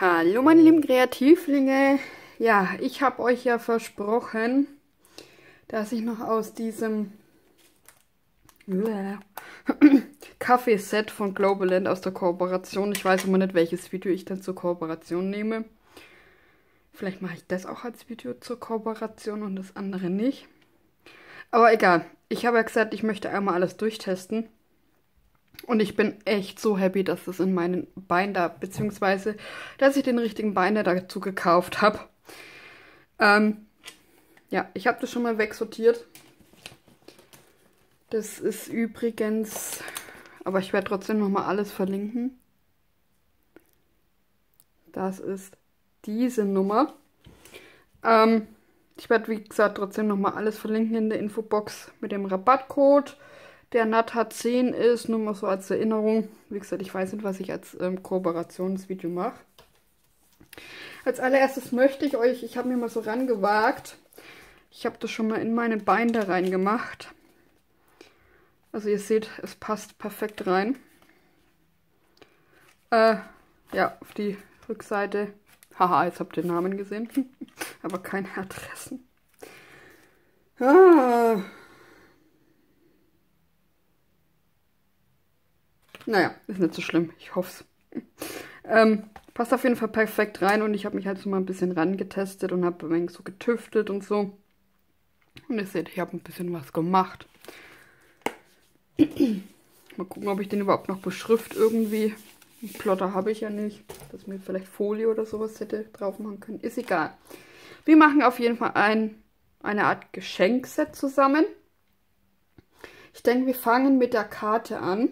Hallo meine lieben Kreativlinge. Ja, ich habe euch ja versprochen, dass ich noch aus diesem Kaffeeset von Globaland aus der Kooperation, ich weiß immer nicht, welches Video ich dann zur Kooperation nehme. Vielleicht mache ich das auch als Video zur Kooperation und das andere nicht. Aber egal, ich habe ja gesagt, ich möchte einmal alles durchtesten. Und ich bin echt so happy, dass das in meinen Binder, beziehungsweise, dass ich den richtigen Binder dazu gekauft habe. Ähm, ja, ich habe das schon mal wegsortiert. Das ist übrigens, aber ich werde trotzdem nochmal alles verlinken. Das ist diese Nummer. Ähm, ich werde, wie gesagt, trotzdem nochmal alles verlinken in der Infobox mit dem Rabattcode der NAT 10 ist, nur mal so als Erinnerung. Wie gesagt, ich weiß nicht, was ich als ähm, Kooperationsvideo mache. Als allererstes möchte ich euch, ich habe mir mal so rangewagt, ich habe das schon mal in meine Binder reingemacht. Also ihr seht, es passt perfekt rein. Äh, ja, auf die Rückseite. Haha, jetzt habt ihr den Namen gesehen. Aber keine Adressen. Ah, Naja, ist nicht so schlimm. Ich hoffe es. ähm, passt auf jeden Fall perfekt rein und ich habe mich halt so mal ein bisschen rangetestet und habe ein wenig so getüftelt und so. Und ihr seht, ich habe ein bisschen was gemacht. mal gucken, ob ich den überhaupt noch beschrift irgendwie. Einen Plotter habe ich ja nicht. Dass mir vielleicht Folie oder sowas hätte drauf machen können. Ist egal. Wir machen auf jeden Fall ein, eine Art Geschenkset zusammen. Ich denke, wir fangen mit der Karte an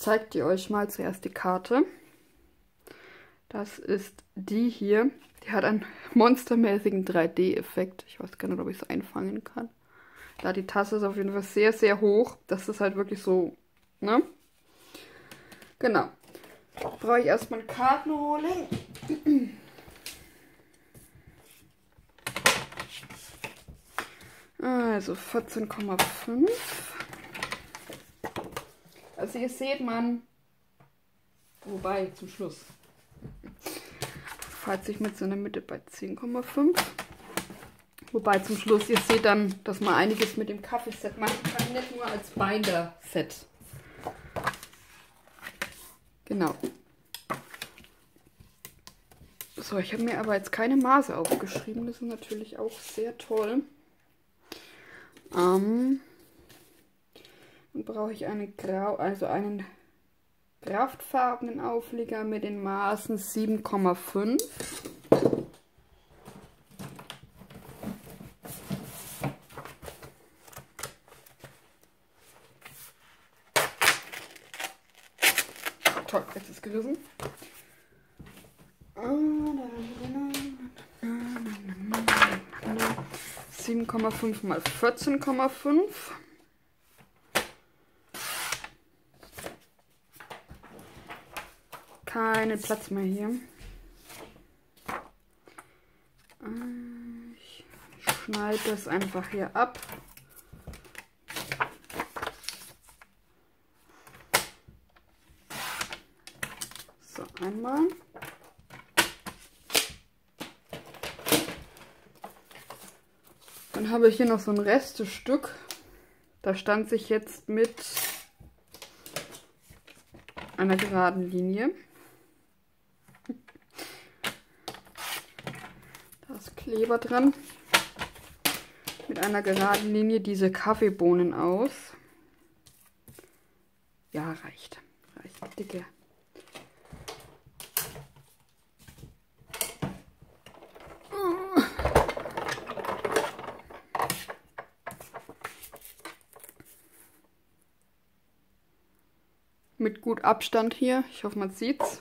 zeige die euch mal zuerst die Karte. Das ist die hier. Die hat einen monstermäßigen 3D-Effekt. Ich weiß gar nicht, ob ich es einfangen kann. Da die Tasse ist auf jeden Fall sehr, sehr hoch. Das ist halt wirklich so, ne? Genau. Brauche ich erstmal ein Kartenholing. Also 14,5. Also ihr seht man, wobei zum Schluss, falls ich mit so einer Mitte bei 10,5. Wobei zum Schluss, ihr seht dann, dass man einiges mit dem Kaffeeset machen kann, nicht nur als Binder-Set. Genau. So, ich habe mir aber jetzt keine Maße aufgeschrieben. Das ist natürlich auch sehr toll. Ähm, dann brauche ich eine Grau, also einen kraftfarbenen Aufleger mit den Maßen 7,5. Toll, jetzt ist gerissen. 7,5 mal 14,5. Keinen Platz mehr hier. Ich schneide das einfach hier ab. So, einmal. Dann habe ich hier noch so ein Restestück. Da stand sich jetzt mit einer geraden Linie. Kleber dran. Mit einer geraden Linie diese Kaffeebohnen aus. Ja, reicht. Reicht dicke. Mit gut Abstand hier. Ich hoffe, man sieht's.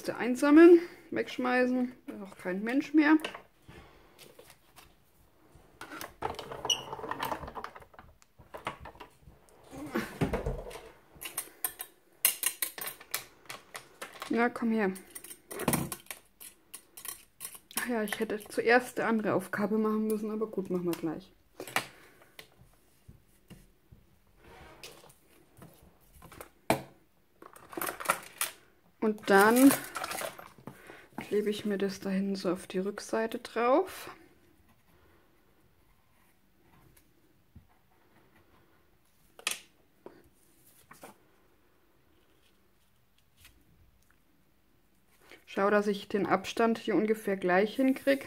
Reste einsammeln, wegschmeißen. Braucht kein Mensch mehr. Na, komm her. Ach ja, ich hätte zuerst eine andere Aufgabe machen müssen, aber gut, machen wir gleich. Und dann klebe ich mir das dahin so auf die Rückseite drauf. Schau, dass ich den Abstand hier ungefähr gleich hinkriege.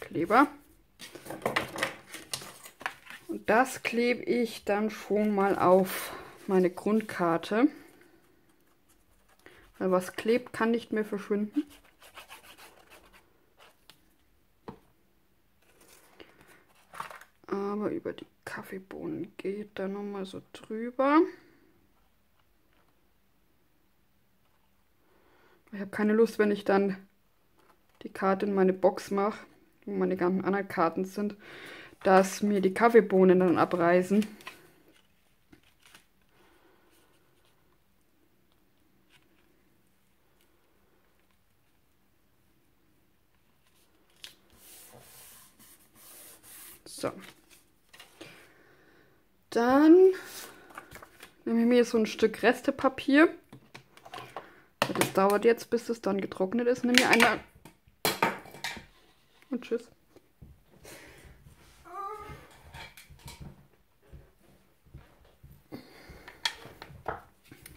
Kleber. Und das klebe ich dann schon mal auf meine Grundkarte. Weil was klebt, kann nicht mehr verschwinden. Aber über die Kaffeebohnen geht da nochmal so drüber. Ich habe keine Lust, wenn ich dann die Karte in meine Box mache, wo meine ganzen anderen Karten sind, dass mir die Kaffeebohnen dann abreißen. So. Dann mir so ein Stück Restepapier. Das dauert jetzt, bis es dann getrocknet ist. Nehme mir eine... Und tschüss.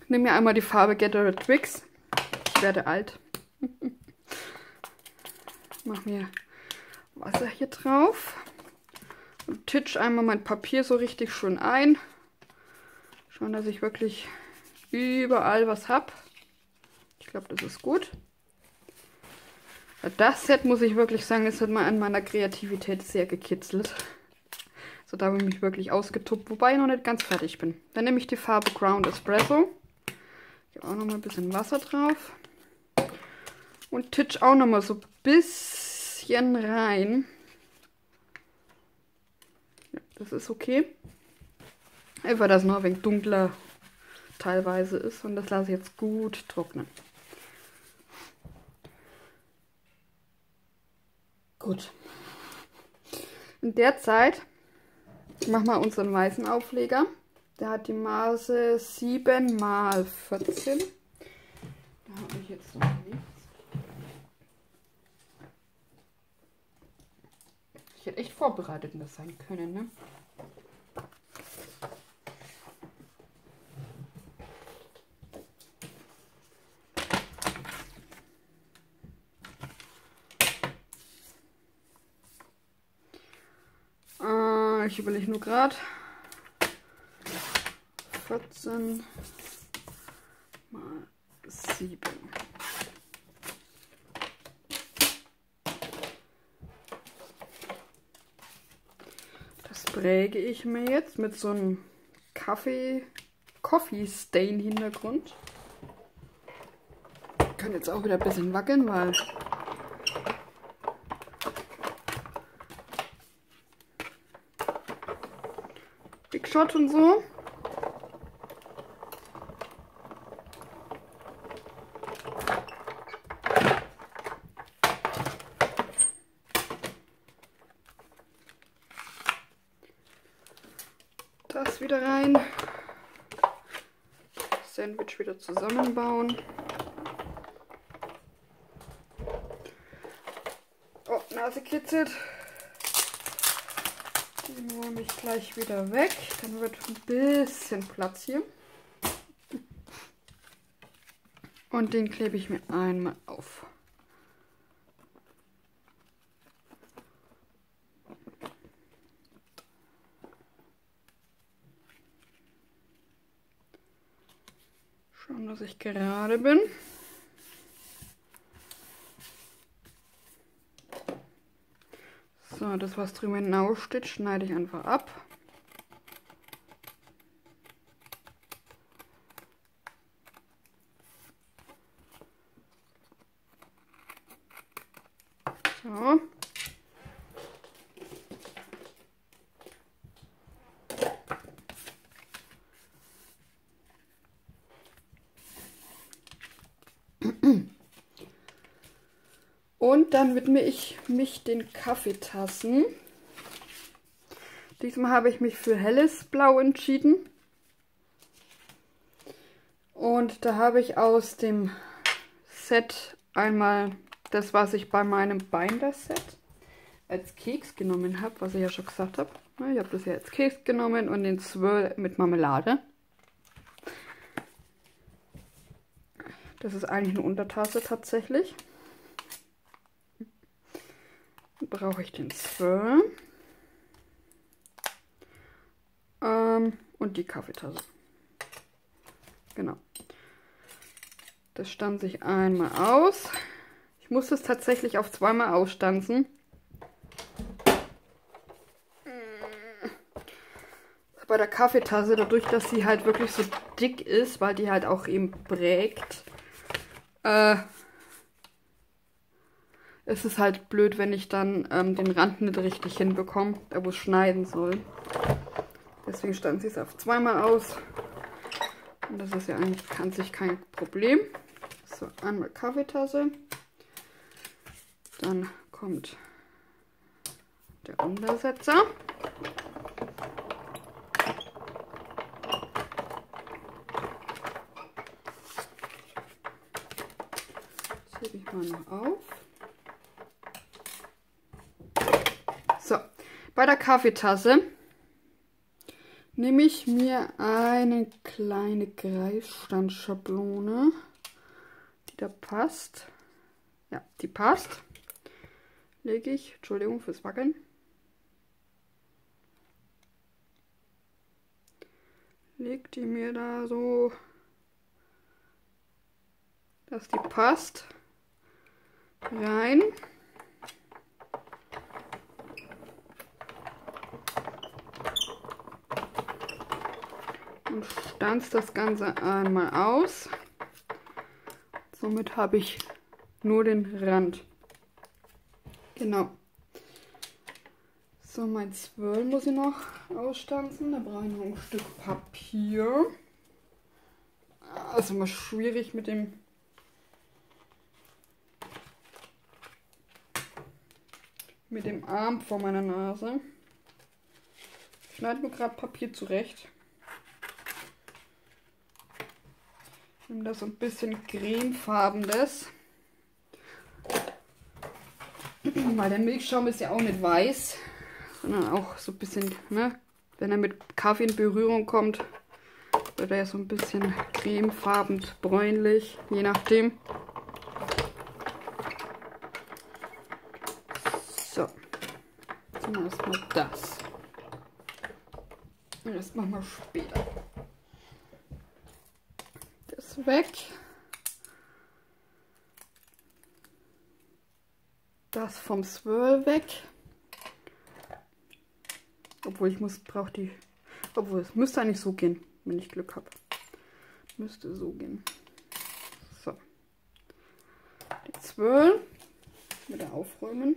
Nimm mir einmal die Farbe Gathered Twigs. Ich werde alt. Mach mir Wasser hier drauf. Und titsch einmal mein Papier so richtig schön ein. Schauen, dass ich wirklich überall was habe. Ich glaube, das ist gut. Das Set, muss ich wirklich sagen, das hat mal an meiner Kreativität sehr gekitzelt. So, da habe ich mich wirklich ausgetobt, wobei ich noch nicht ganz fertig bin. Dann nehme ich die Farbe Ground Espresso. Hier auch noch mal ein bisschen Wasser drauf. Und titsch auch noch mal so ein bisschen rein. Ja, das ist okay. Einfach, dass noch ein wenig dunkler teilweise ist. Und das lasse ich jetzt gut trocknen. Gut. In der Zeit machen wir unseren weißen Aufleger. Der hat die Maße 7 mal 14. Da habe ich jetzt noch nichts. Ich hätte echt vorbereitet das sein können, ne? Ich überlege nur gerade. 14 mal 7. Das präge ich mir jetzt mit so einem Kaffee, Coffee Stain Hintergrund. Kann jetzt auch wieder ein bisschen wackeln, weil Shot und so. Das wieder rein. Sandwich wieder zusammenbauen. Oh, Nase kitzelt. Den räume ich gleich wieder weg. Dann wird ein bisschen Platz hier. Und den klebe ich mir einmal auf. Schauen, dass ich gerade bin. So, das was drüben hinaussteht, schneide ich einfach ab. So. Und dann widme ich mich den Kaffeetassen. Diesmal habe ich mich für helles Blau entschieden. Und da habe ich aus dem Set einmal das, was ich bei meinem Binder-Set als Keks genommen habe, was ich ja schon gesagt habe. Ich habe das ja als Keks genommen und den Swirl mit Marmelade. Das ist eigentlich eine Untertasse tatsächlich. Dann brauche ich den Swirl. Ähm, und die Kaffeetasse. Genau. Das stand sich einmal aus. Ich muss es tatsächlich auf zweimal ausstanzen. Bei der Kaffeetasse, dadurch, dass sie halt wirklich so dick ist, weil die halt auch eben prägt, äh, ist es halt blöd, wenn ich dann ähm, den Rand nicht richtig hinbekomme, da wo es schneiden soll. Deswegen stand sie es auf zweimal aus. Und das ist ja eigentlich an sich kein Problem. So, einmal Kaffeetasse. Dann kommt der Untersetzer. Das hebe ich mal noch auf. So, bei der Kaffeetasse nehme ich mir eine kleine Greifstandschablone, die da passt. Ja, die passt lege ich, Entschuldigung fürs Wackeln, legt die mir da so, dass die passt, rein. Und stanzt das Ganze einmal aus. Somit habe ich nur den Rand. Genau. So, mein Zwirl muss ich noch ausstanzen. Da brauche ich noch ein Stück Papier. Also mal schwierig mit dem mit dem Arm vor meiner Nase. Ich schneide mir gerade Papier zurecht. Ich nehme da so ein bisschen cremefarbenes. Weil der Milchschaum ist ja auch nicht weiß, sondern auch so ein bisschen, ne, wenn er mit Kaffee in Berührung kommt, wird er ja so ein bisschen cremefarben, bräunlich, je nachdem. So, jetzt machen wir erstmal das. Und das machen wir später. Weg. das vom Swirl weg. Obwohl ich muss, brauche die, obwohl es müsste eigentlich so gehen, wenn ich Glück habe. Müsste so gehen. So. Die Swirl wieder aufräumen.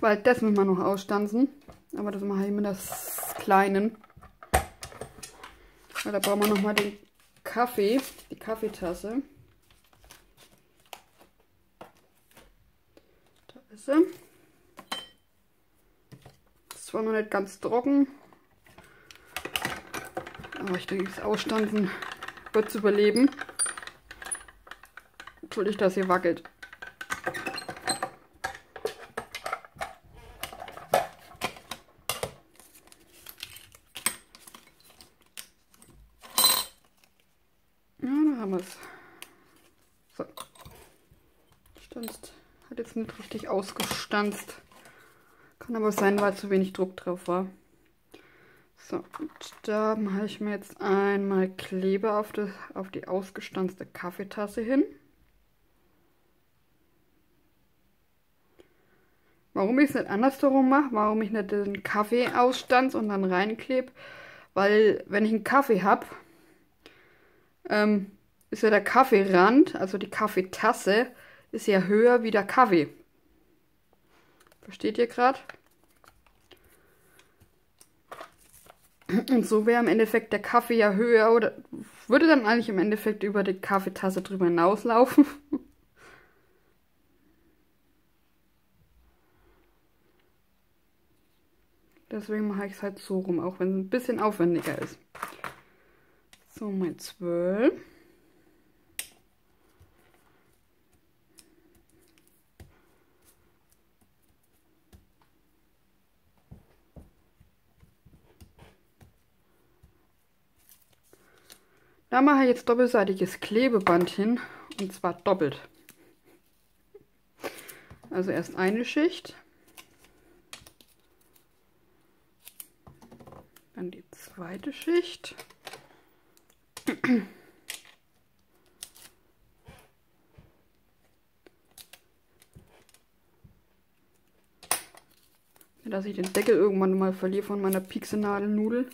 Weil das müssen wir noch ausstanzen. Aber das mache ich mit das Kleinen. Weil da brauchen wir nochmal den Kaffee, die Kaffeetasse. Da ist sie. Ist zwar noch nicht ganz trocken. Aber ich denke, das Ausstanzen wird es überleben. Entschuldigt, dass hier wackelt. haben wir es. So. Stanzt. Hat jetzt nicht richtig ausgestanzt. Kann aber sein, weil zu wenig Druck drauf war. So, da mache ich mir jetzt einmal Kleber auf die, auf die ausgestanzte Kaffeetasse hin. Warum ich es nicht andersherum mache, warum ich nicht den Kaffee ausstanze und dann reinklebe, weil wenn ich einen Kaffee habe, ähm, ist ja der Kaffeerand, also die Kaffeetasse, ist ja höher wie der Kaffee. Versteht ihr gerade? Und so wäre im Endeffekt der Kaffee ja höher oder würde dann eigentlich im Endeffekt über die Kaffeetasse drüber hinauslaufen. Deswegen mache ich es halt so rum, auch wenn es ein bisschen aufwendiger ist. So, mein 12. Da mache ich jetzt doppelseitiges Klebeband hin und zwar doppelt. Also erst eine Schicht, dann die zweite Schicht. Dass ich den Deckel irgendwann mal verliere von meiner Pixelnadelnudel.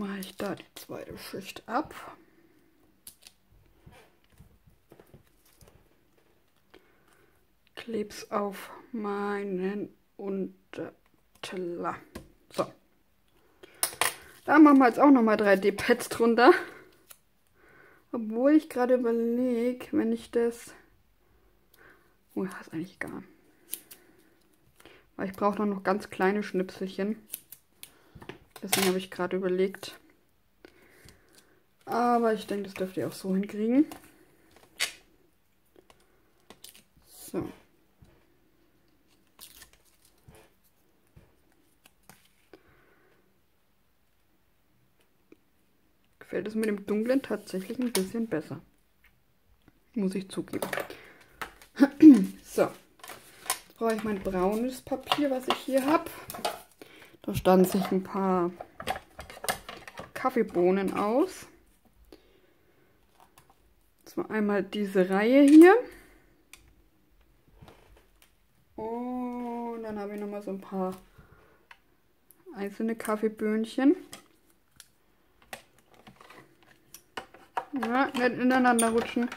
mache ich da die zweite Schicht ab. Kleb's auf meinen Unterteller. So. Da machen wir jetzt auch nochmal 3D-Pads drunter. Obwohl ich gerade überlege, wenn ich das... Oh, das ist eigentlich egal. Weil ich brauche noch ganz kleine Schnipselchen. Deswegen habe ich gerade überlegt. Aber ich denke, das dürft ihr auch so hinkriegen. So. Gefällt es mit dem Dunklen tatsächlich ein bisschen besser. Muss ich zugeben. so. Jetzt brauche ich mein braunes Papier, was ich hier habe. Da standen sich ein paar Kaffeebohnen aus. War einmal diese Reihe hier. Und dann habe ich nochmal so ein paar einzelne Kaffeeböhnchen. Ja, nicht ineinander rutschen.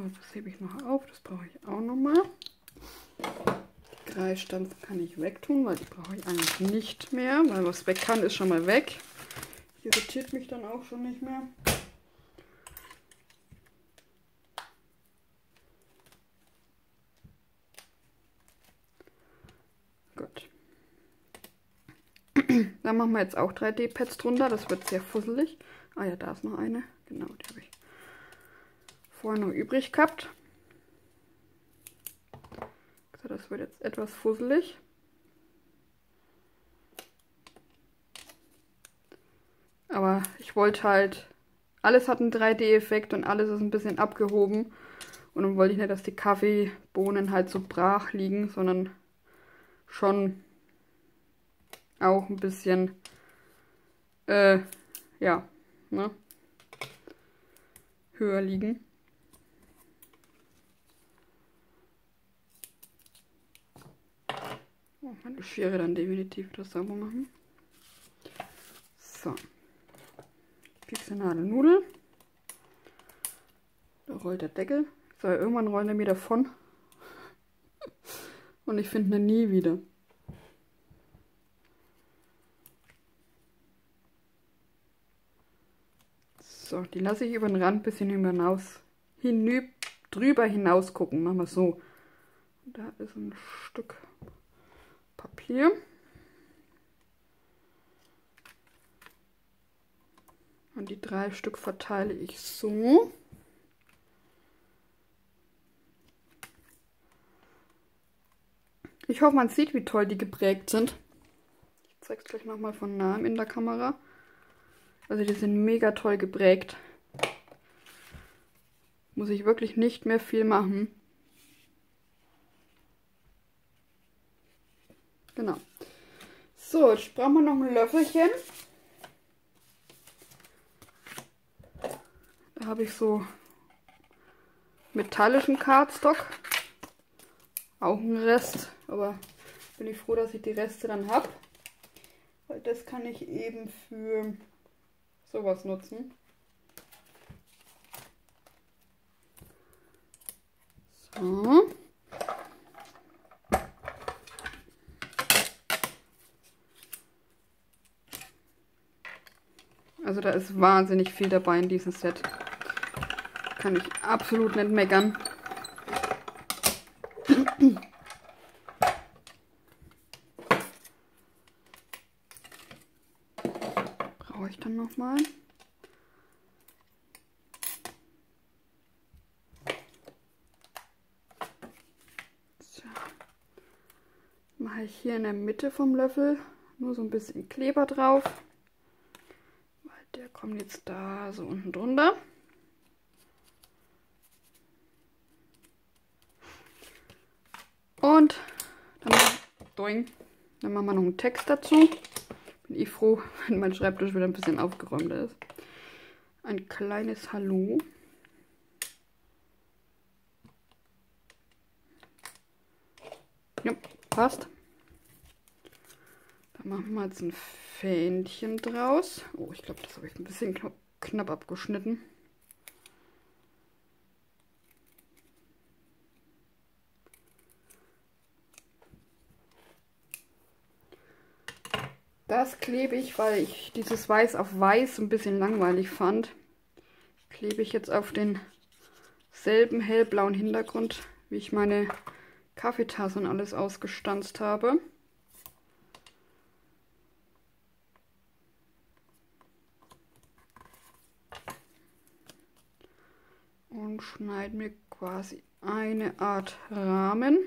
Das hebe ich noch auf. Das brauche ich auch noch mal. Kreisstanzen kann ich wegtun, weil die brauche ich eigentlich nicht mehr. Weil was weg kann, ist schon mal weg. Irritiert mich dann auch schon nicht mehr. Gut. Dann machen wir jetzt auch 3D-Pads drunter. Das wird sehr fusselig. Ah ja, da ist noch eine. Genau, die habe ich vorher noch übrig gehabt. Das wird jetzt etwas fusselig. Aber ich wollte halt, alles hat einen 3D-Effekt und alles ist ein bisschen abgehoben. Und dann wollte ich nicht, dass die Kaffeebohnen halt so brach liegen, sondern schon auch ein bisschen, äh, ja, ne, höher liegen. Oh, meine Schere dann definitiv das sauber machen. So. Pixelnadel Nudel. Da rollt der Deckel. So, irgendwann rollt er mir davon. Und ich finde ihn nie wieder. So, die lasse ich über den Rand ein bisschen hinaus, hinüb, drüber hinaus gucken. Machen wir so. Da ist ein Stück Papier. Und die drei Stück verteile ich so. Ich hoffe, man sieht, wie toll die geprägt sind. Ich zeige es gleich nochmal von nahem in der Kamera. Also die sind mega toll geprägt. Muss ich wirklich nicht mehr viel machen. So, jetzt brauchen wir noch ein Löffelchen. Da habe ich so metallischen Cardstock. Auch ein Rest, aber bin ich froh, dass ich die Reste dann habe. Weil das kann ich eben für sowas nutzen. So. Also da ist wahnsinnig viel dabei in diesem Set. Kann ich absolut nicht meckern. Brauche ich dann nochmal. So. Mache ich hier in der Mitte vom Löffel nur so ein bisschen Kleber drauf. Kommt jetzt da so unten drunter. Und dann, doing, dann machen wir noch einen Text dazu. Bin ich froh, wenn mein Schreibtisch wieder ein bisschen aufgeräumter ist. Ein kleines Hallo. Ja, passt. Dann machen wir jetzt ein Fähnchen draus. Oh, ich glaube, das habe ich ein bisschen knapp, knapp abgeschnitten. Das klebe ich, weil ich dieses Weiß auf Weiß ein bisschen langweilig fand. Klebe ich jetzt auf den selben hellblauen Hintergrund, wie ich meine Kaffeetasse und alles ausgestanzt habe. Und schneide mir quasi eine Art Rahmen.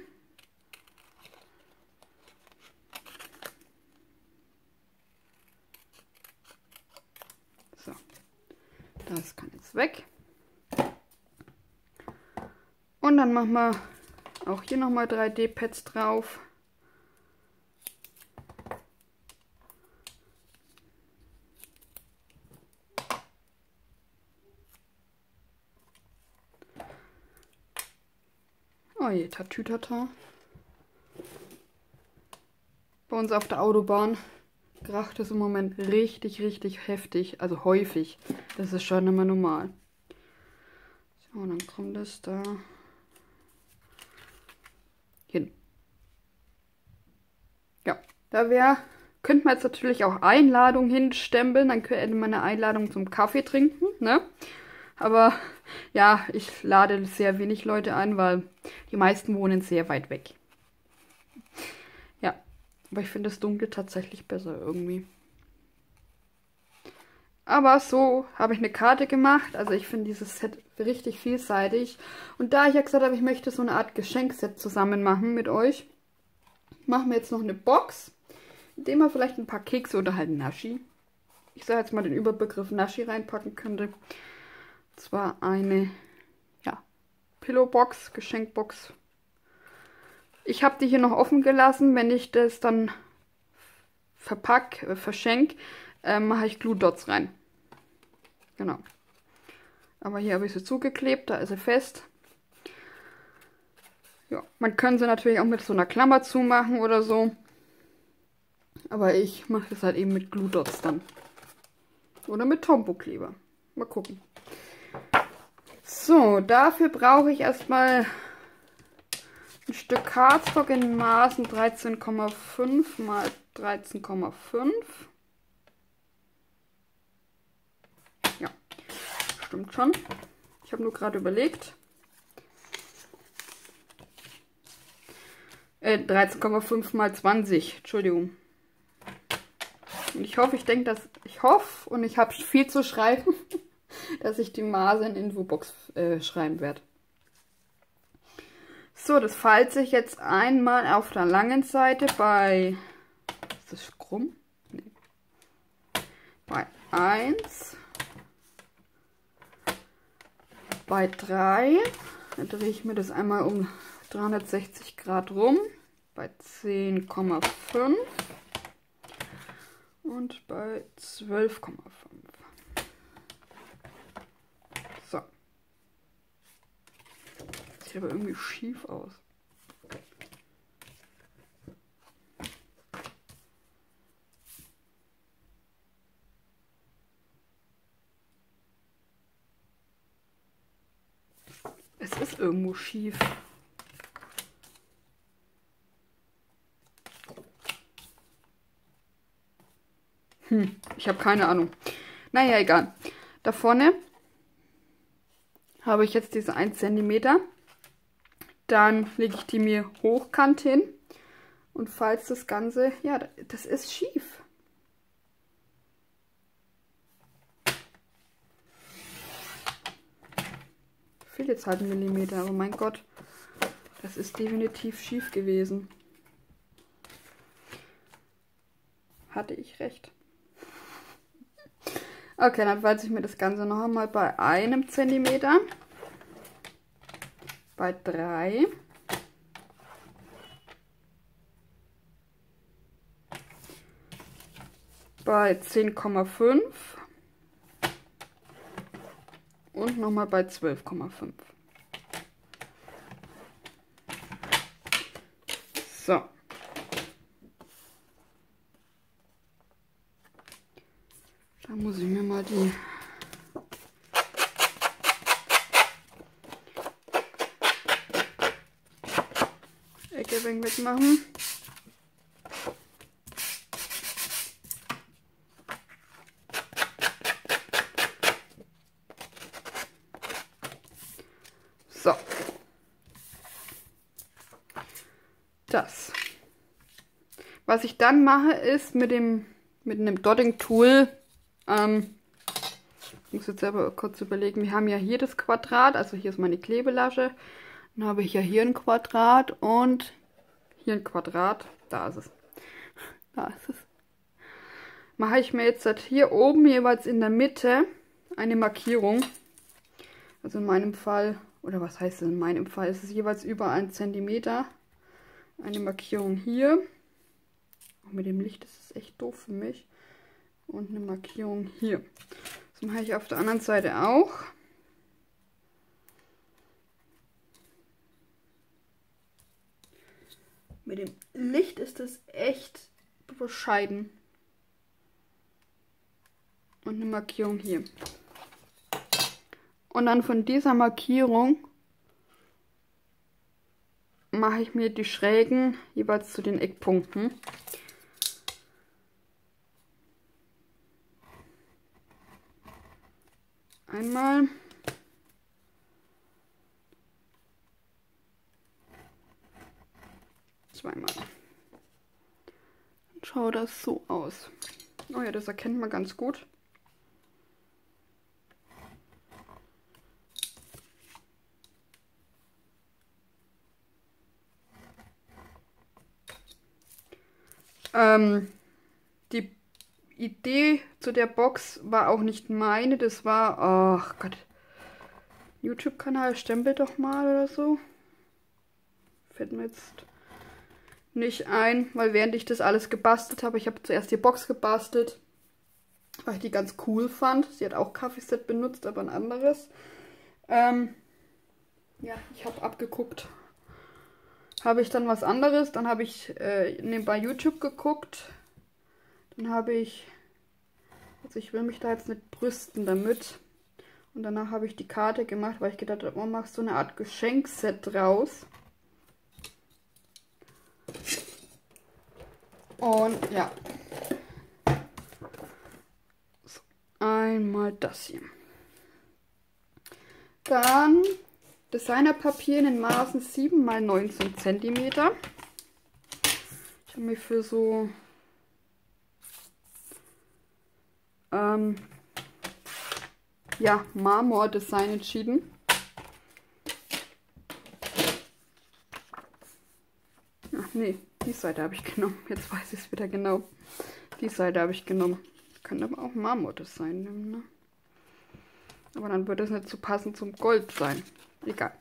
Das kann jetzt weg. Und dann machen wir auch hier nochmal 3D-Pads drauf. Oh Tatütata. Bei uns auf der Autobahn kracht es im Moment richtig, richtig heftig. Also häufig. Das ist schon immer normal. So, dann kommt es da hin. Ja, da wäre, könnte man jetzt natürlich auch Einladung hinstempeln. Dann könnte man eine Einladung zum Kaffee trinken, ne? Aber ja, ich lade sehr wenig Leute ein, weil die meisten wohnen sehr weit weg. Ja, aber ich finde das Dunkel tatsächlich besser irgendwie. Aber so habe ich eine Karte gemacht. Also ich finde dieses Set richtig vielseitig. Und da ich ja gesagt habe, ich möchte so eine Art Geschenkset zusammen machen mit euch, machen wir jetzt noch eine Box, in der man vielleicht ein paar Kekse oder halt Naschi, ich sage jetzt mal den Überbegriff Naschi reinpacken könnte. Und zwar eine, ja, Pillowbox, Geschenkbox. Ich habe die hier noch offen gelassen. Wenn ich das dann verpack, äh, verschenke, äh, mache ich Glue Dots rein. Genau. Aber hier habe ich sie zugeklebt, da ist sie fest. Ja, man könnte sie natürlich auch mit so einer Klammer zumachen oder so. Aber ich mache das halt eben mit Glue Dots dann. Oder mit Tompo-Kleber. Mal gucken. So, dafür brauche ich erstmal ein Stück Cardstock in Maßen 13,5 mal 13,5. Stimmt schon. Ich habe nur gerade überlegt. Äh, 13,5 mal 20. Entschuldigung. Und ich hoffe, ich denke, dass ich hoffe und ich habe viel zu schreiben, dass ich die Maße in Infobox äh, schreiben werde. So, das falze ich jetzt einmal auf der langen Seite bei, ist das krumm? Nee. Bei 1 bei 3. Dann drehe ich mir das einmal um 360 Grad rum. Bei 10,5. und bei 12,5. So. Sieht aber irgendwie schief aus. Es ist irgendwo schief. Hm, ich habe keine Ahnung. Naja, egal. Da vorne habe ich jetzt diese 1 cm. Dann lege ich die mir hochkant hin. Und falls das Ganze, ja, das ist schief. Fehlt jetzt halt ein Millimeter, aber mein Gott, das ist definitiv schief gewesen. Hatte ich recht. Okay, dann falze ich mir das Ganze noch einmal bei einem Zentimeter, bei drei, bei 10,5 und nochmal bei 12,5. So. Da muss ich mir mal die Ecke wegmachen. So. Das. Was ich dann mache, ist mit dem mit einem Dotting Tool ähm, ich muss jetzt selber kurz überlegen. Wir haben ja hier das Quadrat, also hier ist meine Klebelasche. Dann habe ich ja hier ein Quadrat und hier ein Quadrat. Da ist es. Da ist es. Mache ich mir jetzt hier oben jeweils in der Mitte eine Markierung. Also in meinem Fall, oder was heißt es in meinem Fall, ist es jeweils über 1 cm. Eine Markierung hier. Auch mit dem Licht ist es echt doof für mich und eine Markierung hier. Das mache ich auf der anderen Seite auch. Mit dem Licht ist es echt bescheiden. Und eine Markierung hier. Und dann von dieser Markierung mache ich mir die Schrägen jeweils zu den Eckpunkten. Einmal. Zweimal. Dann schaut das so aus. Oh ja, das erkennt man ganz gut. Ähm, die Idee zu der Box war auch nicht meine. Das war, ach oh Gott, YouTube-Kanal, stempel doch mal oder so. Fällt mir jetzt nicht ein, weil während ich das alles gebastelt habe, ich habe zuerst die Box gebastelt, weil ich die ganz cool fand. Sie hat auch Kaffeeset benutzt, aber ein anderes. Ähm, ja, ich habe abgeguckt. Habe ich dann was anderes, dann habe ich äh, nebenbei YouTube geguckt, dann habe ich, also ich will mich da jetzt nicht brüsten damit. Und danach habe ich die Karte gemacht, weil ich gedacht habe, man macht so eine Art Geschenkset draus. Und ja. Einmal das hier. Dann Designerpapier in den Maßen 7 x 19 cm. Ich habe mir für so ähm, ja, Marmor-Design entschieden. Ach nee, die Seite habe ich genommen. Jetzt weiß ich es wieder genau. Die Seite habe ich genommen. Könnte aber auch Marmor-Design nehmen, ne? Aber dann würde es nicht zu so passend zum Gold sein. Egal.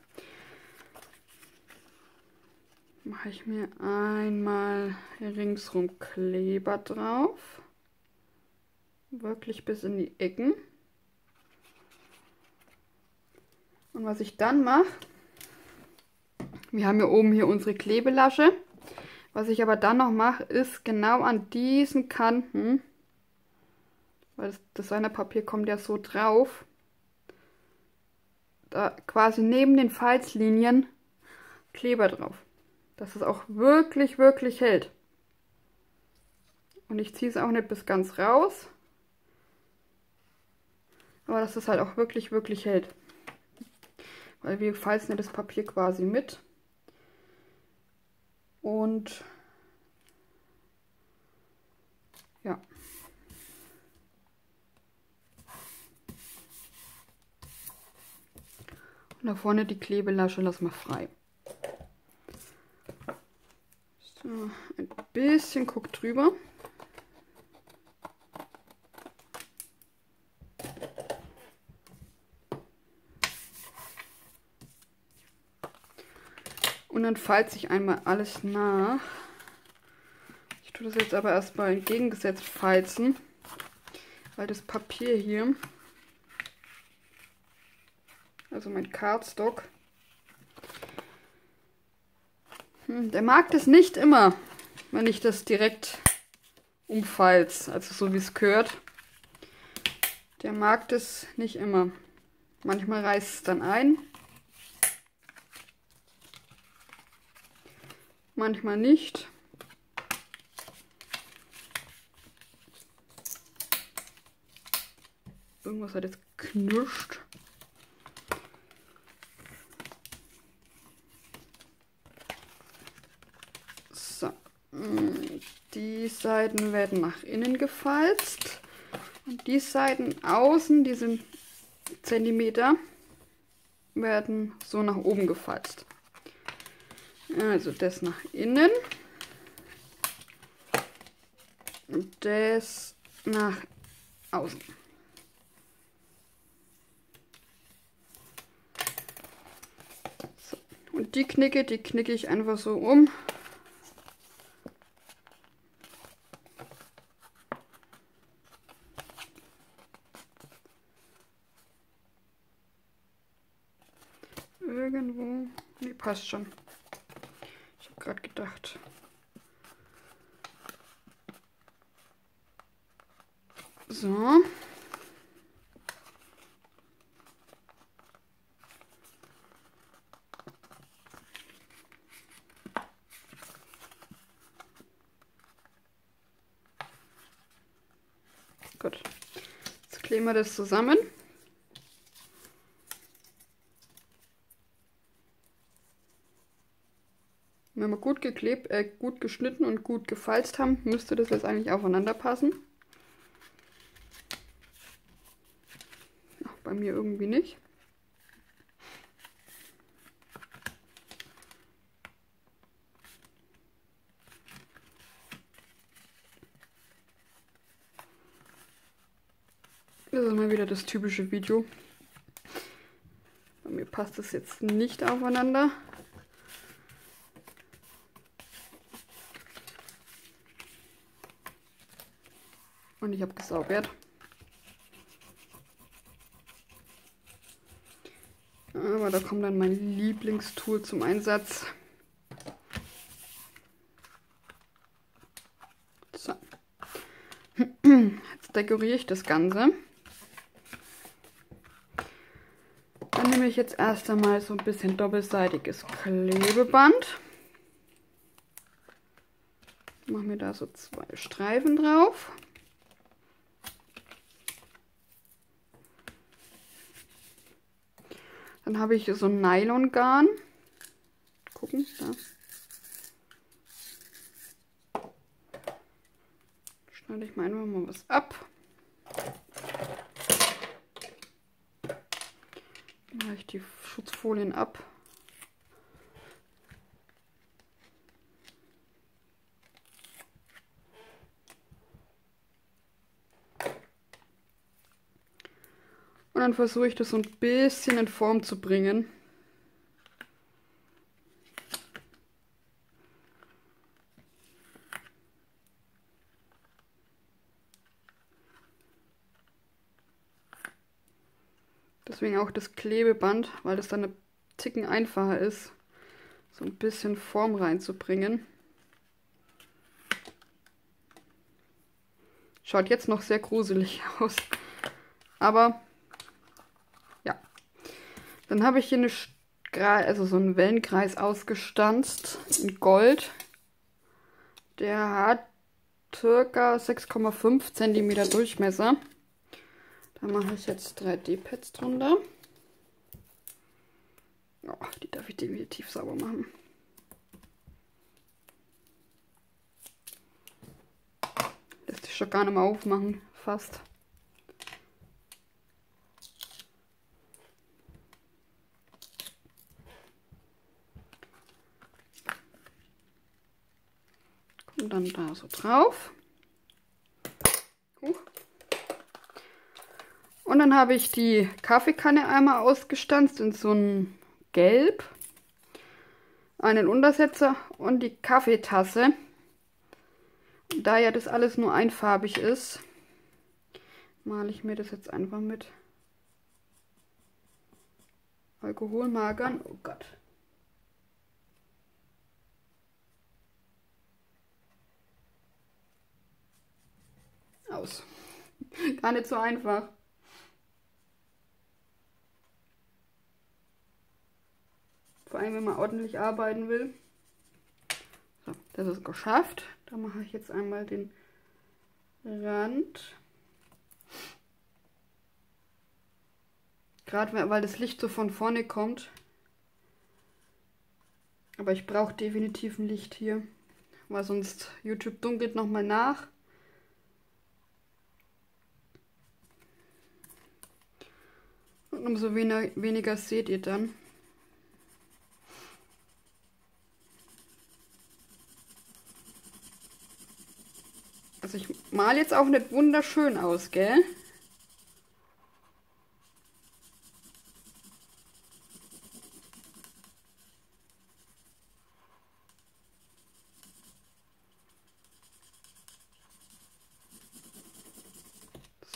Mache ich mir einmal ringsrum Kleber drauf. Wirklich bis in die Ecken. Und was ich dann mache, wir haben hier oben hier unsere Klebelasche. Was ich aber dann noch mache, ist genau an diesen Kanten, weil das Designerpapier kommt ja so drauf, da quasi neben den Falzlinien Kleber drauf. Dass es auch wirklich, wirklich hält. Und ich ziehe es auch nicht bis ganz raus. Aber dass es halt auch wirklich, wirklich hält. Weil wir falzen ja das Papier quasi mit. Und ja. Und da vorne die Klebelasche lassen wir frei. So, ein bisschen guckt drüber. Und dann falze ich einmal alles nach. Ich tue das jetzt aber erstmal entgegengesetzt falzen, weil das Papier hier, also mein Cardstock, hm, der mag das nicht immer, wenn ich das direkt umfalz, also so wie es gehört. Der mag das nicht immer. Manchmal reißt es dann ein. Manchmal nicht. Irgendwas hat jetzt knirscht. So. Die Seiten werden nach innen gefalzt. Und die Seiten außen, diese Zentimeter, werden so nach oben gefalzt. Also das nach innen. Und das nach außen. So. Und die Knicke, die knicke ich einfach so um. Irgendwo. Nee, passt schon gerade gedacht. So. Gut. Jetzt kleben wir das zusammen. Wenn wir gut geklebt, äh, gut geschnitten und gut gefalzt haben, müsste das jetzt eigentlich aufeinander passen. Ach, bei mir irgendwie nicht. Das ist mal wieder das typische Video. Bei mir passt es jetzt nicht aufeinander. Und ich habe gesaubert. Aber da kommt dann mein Lieblingstool zum Einsatz. So. Jetzt dekoriere ich das Ganze. Dann nehme ich jetzt erst einmal so ein bisschen doppelseitiges Klebeband. Mache mir da so zwei Streifen drauf. Dann habe ich so ein Nylongarn. Gucken, da. Schneide ich mal einfach mal was ab. Mache ich die Schutzfolien ab. Rahmen versuche ich das so ein bisschen in Form zu bringen. Deswegen auch das Klebeband, weil das dann ein Ticken einfacher ist, so ein bisschen Form reinzubringen. Schaut jetzt noch sehr gruselig aus. Aber dann habe ich hier eine, also so einen Wellenkreis ausgestanzt in Gold. Der hat circa 6,5 cm Durchmesser. Da mache ich jetzt 3D-Pads drunter. Oh, die darf ich definitiv sauber machen. Lässt sich schon gar nicht mehr aufmachen, fast. Da so drauf. Und dann habe ich die Kaffeekanne einmal ausgestanzt in so ein Gelb, einen Untersetzer und die Kaffeetasse. Da ja das alles nur einfarbig ist, male ich mir das jetzt einfach mit Alkoholmagern. Oh Gott. Aus. Gar nicht so einfach. Vor allem, wenn man ordentlich arbeiten will. So, das ist geschafft. Da mache ich jetzt einmal den Rand. Gerade weil das Licht so von vorne kommt. Aber ich brauche definitiv ein Licht hier. Weil sonst YouTube dunkelt nochmal nach. Und umso weniger, seht ihr dann. Also ich male jetzt auch nicht wunderschön aus, gell?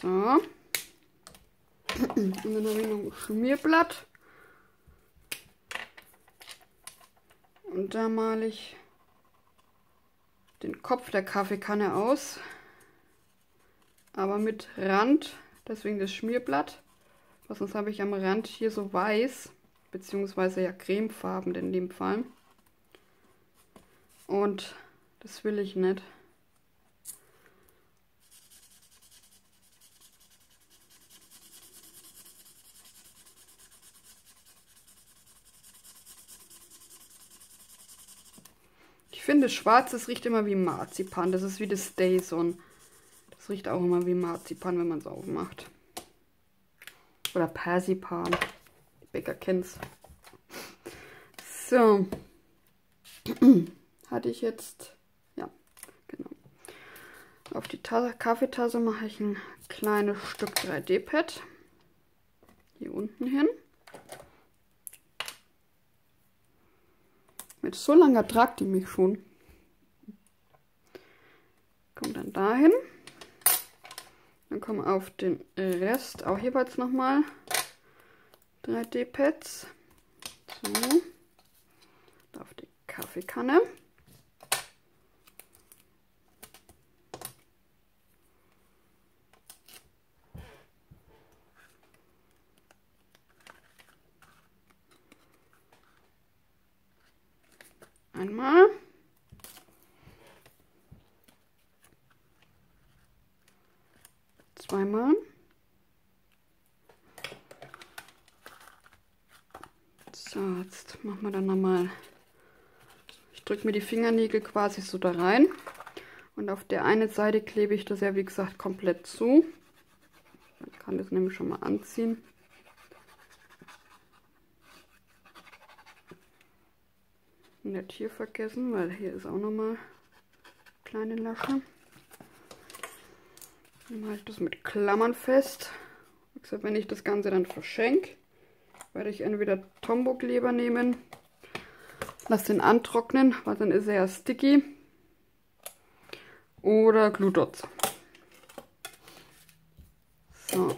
So. Und dann habe ich noch ein Schmierblatt. Und da male ich den Kopf der Kaffeekanne aus, aber mit Rand, deswegen das Schmierblatt. Was sonst habe ich am Rand hier so weiß, beziehungsweise ja cremefarben in dem Fall. Und das will ich nicht. Ich finde, schwarz, das riecht immer wie Marzipan. Das ist wie das Stayson. Das riecht auch immer wie Marzipan, wenn man es aufmacht. Oder Persipan. Die Bäcker kennt's. So. Hatte ich jetzt... Ja, genau. Auf die Tasse, Kaffeetasse mache ich ein kleines Stück 3D-Pad. Hier unten hin. Mit so langer tragt die mich schon. Kommt dann dahin. Dann kommen auf den Rest auch jeweils nochmal 3D-Pads. So. Auf die Kaffeekanne. Einmal. Zweimal. So, jetzt machen wir dann nochmal. Ich drücke mir die Fingernägel quasi so da rein. Und auf der einen Seite klebe ich das ja, wie gesagt, komplett zu. Ich kann das nämlich schon mal anziehen. Nicht hier vergessen, weil hier ist auch nochmal kleine Lasche. Dann mache ich das mit Klammern fest. Wenn ich das Ganze dann verschenke, werde ich entweder Tombow-Kleber nehmen, lass den antrocknen, weil dann ist er ja sticky, oder Glue Dots. So.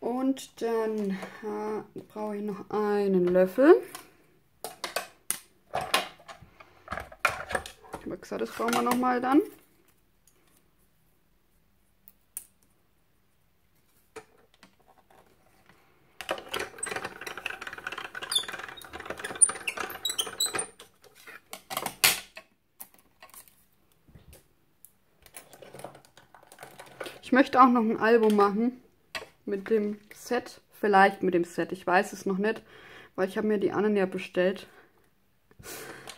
Und dann äh, brauche ich noch einen Löffel. Ich habe gesagt, das brauchen wir nochmal dann. Möchte auch noch ein Album machen mit dem Set. Vielleicht mit dem Set, ich weiß es noch nicht, weil ich habe mir die anderen ja bestellt.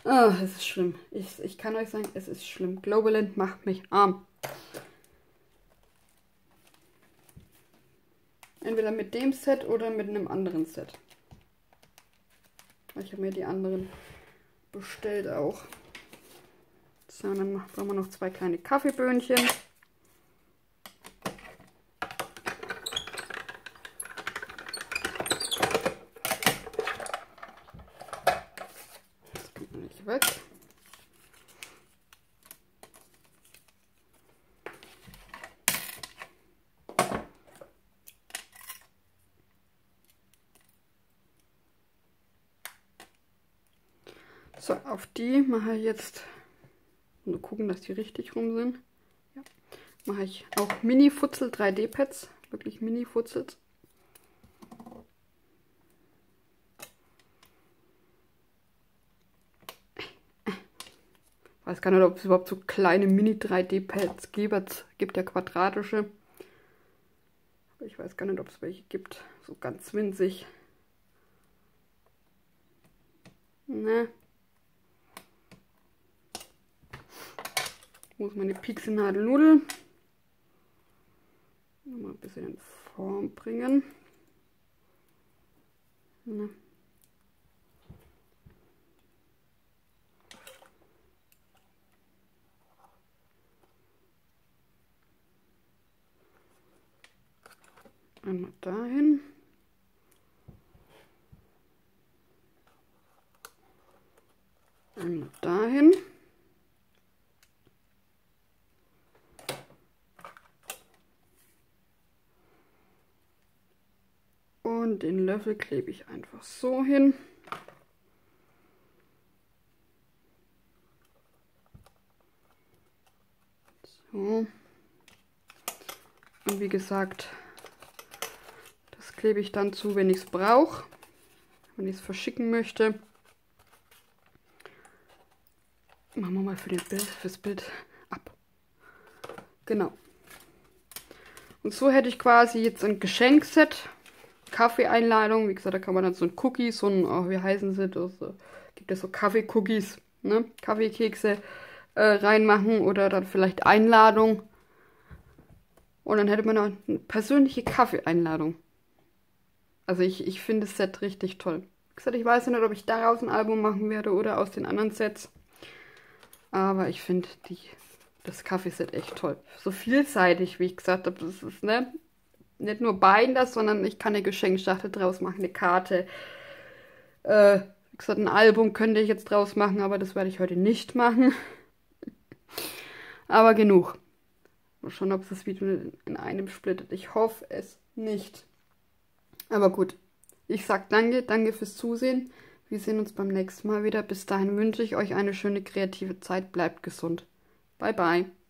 Oh, es ist schlimm. Ich, ich kann euch sagen, es ist schlimm. Globaland macht mich arm. Entweder mit dem Set oder mit einem anderen Set. Ich habe mir die anderen bestellt auch. So, dann brauchen wir noch zwei kleine Kaffeeböhnchen. So, auf die mache ich jetzt, nur gucken, dass die richtig rum sind. Ja. Mache ich auch Mini-Futzel 3D-Pads, wirklich Mini-Futzels. weiß gar nicht, ob es überhaupt so kleine Mini-3D-Pads gibt. Es gibt ja quadratische. Aber ich weiß gar nicht, ob es welche gibt. So ganz winzig. Ne, Wo ist meine Pixelnadelnudel? Mal ein bisschen in Form bringen. Na. Einmal dahin. Einmal dahin. Und den Löffel klebe ich einfach so hin. So. Und wie gesagt, das klebe ich dann zu, wenn ich es brauche. Wenn ich es verschicken möchte. Machen wir mal für das Bild, fürs Bild ab. Genau. Und so hätte ich quasi jetzt ein Geschenkset Kaffeeeinladung. Wie gesagt, da kann man dann so ein Cookie, so ein, oh, wie heißen sie das? Gibt es so Kaffee-Cookies, ne? Kaffeekekse äh, reinmachen oder dann vielleicht Einladung. Und dann hätte man noch eine persönliche Kaffeeeinladung. Also ich, ich finde das Set richtig toll. Wie gesagt, ich weiß nicht, ob ich daraus ein Album machen werde oder aus den anderen Sets. Aber ich finde das Kaffeeset echt toll. So vielseitig, wie ich gesagt habe. Das ist, ne? Nicht nur Binder, sondern ich kann eine Geschenkschachtel draus machen, eine Karte. Äh, wie gesagt, ein Album könnte ich jetzt draus machen, aber das werde ich heute nicht machen. aber genug. Mal schauen, ob das Video in einem splittet. Ich hoffe es nicht. Aber gut. Ich sage danke, danke fürs Zusehen. Wir sehen uns beim nächsten Mal wieder. Bis dahin wünsche ich euch eine schöne kreative Zeit. Bleibt gesund. Bye bye.